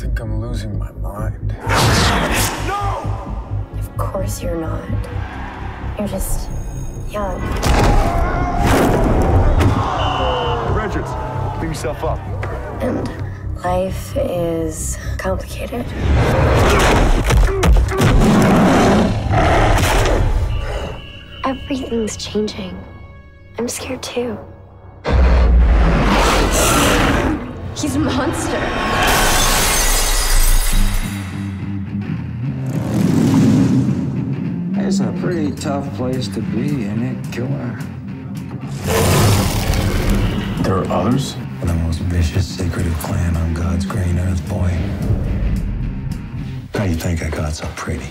think I'm losing my mind. No! Of course you're not. You're just young. Richards, clean yourself up. And life is complicated. Everything's changing. I'm scared too. He's a monster. It's a pretty tough place to be, isn't it, killer? There are others? The most vicious, secretive clan on God's green earth, boy. How you think I got so pretty?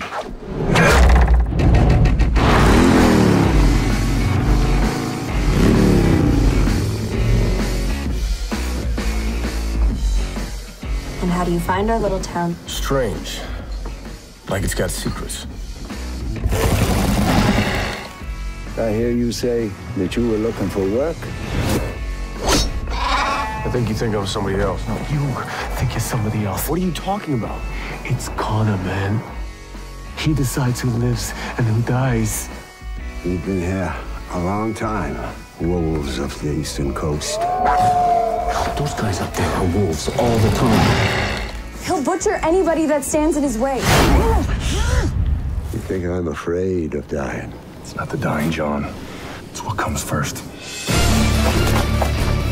And how do you find our little town? Strange. Like it's got secrets. I hear you say that you were looking for work. I think you think I'm somebody else. No, you think you're somebody else. What are you talking about? It's Connor, man. He decides who lives and who dies. We've been here a long time. Wolves of the Eastern Coast. Those guys up there are wolves all the time. He'll butcher anybody that stands in his way. You think I'm afraid of dying? It's not the dying, John. It's what comes first.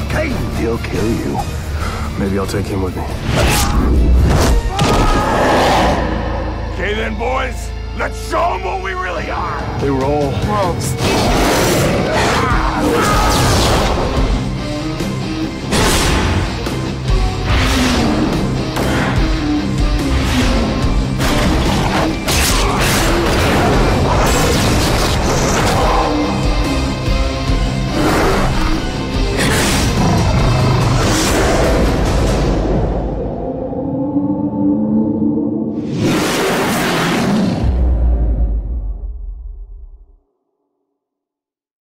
Hey, he'll kill you. Maybe I'll take him with me. Okay then, boys. Let's show them what we really are. They were all Wolves.